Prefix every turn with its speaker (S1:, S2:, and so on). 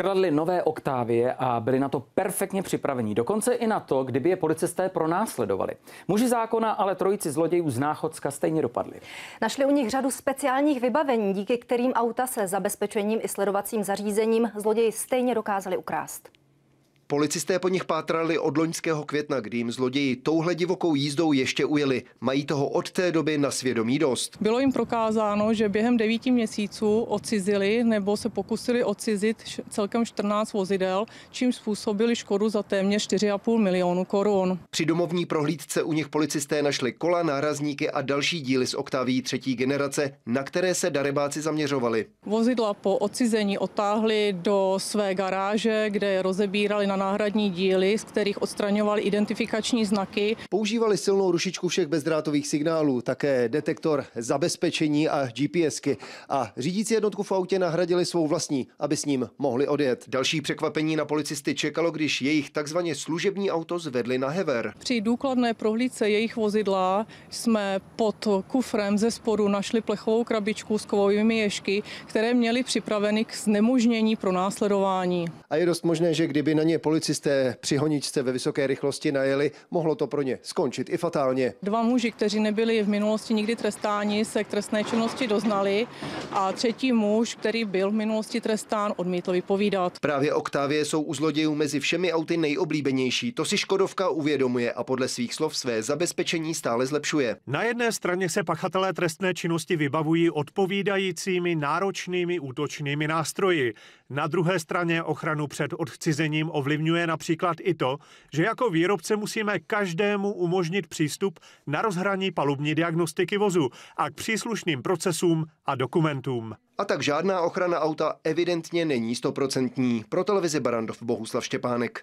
S1: Kradli nové Oktávie a byli na to perfektně připravení. Dokonce i na to, kdyby je policisté pronásledovali. Muži zákona ale trojici zlodějů z Náchodska stejně dopadli.
S2: Našli u nich řadu speciálních vybavení, díky kterým auta se zabezpečením i sledovacím zařízením zloději stejně dokázali ukrást.
S3: Policisté po nich pátrali od loňského května, kdy jim zloději touhle divokou jízdou ještě ujeli. Mají toho od té doby na svědomí dost.
S4: Bylo jim prokázáno, že během devíti měsíců odcizili nebo se pokusili odcizit celkem 14 vozidel, čím způsobili škodu za téměř 4,5 milionu korun.
S3: Při domovní prohlídce u nich policisté našli kola, nárazníky a další díly z oktaví třetí generace, na které se darebáci zaměřovali.
S4: Vozidla po odcizení otáhli do své garáže, kde je rozebírali na náhradní díly, z kterých odstraňovali identifikační znaky.
S3: Používali silnou rušičku všech bezdrátových signálů, také detektor zabezpečení a GPSky. A řídící jednotku v autě nahradili svou vlastní, aby s ním mohli odjet. Další překvapení na policisty čekalo, když jejich takzvaně služební auto zvedli na hever.
S4: Při důkladné prohlídce jejich vozidla jsme pod kufrem ze spodu našli plechovou krabičku s kovovými ješky, které měly připraveny k znemožnění pro následování.
S3: A je dost možné, že kdyby na ně policisté při honičce ve vysoké rychlosti najeli, mohlo to pro ně skončit i fatálně.
S4: Dva muži, kteří nebyli v minulosti nikdy trestáni, se k trestné činnosti doznali a třetí muž, který byl v minulosti trestán, odmítl vypovídat.
S3: Právě Oktávie jsou u zlodějů mezi všemi auty nejoblíbenější. To si Škodovka uvědomuje a podle svých slov své zabezpečení stále zlepšuje.
S5: Na jedné straně se pachatelé trestné činnosti vybavují odpovídajícími náročnými útočnými nástroji. Na druhé straně ochranu před odcizením ovlivňuje například i to, že jako výrobce musíme každému umožnit přístup na rozhraní palubní diagnostiky vozu a k příslušným procesům a dokumentům.
S3: A tak žádná ochrana auta evidentně není stoprocentní. Pro televizi Barandov Bohuslav Štěpánek.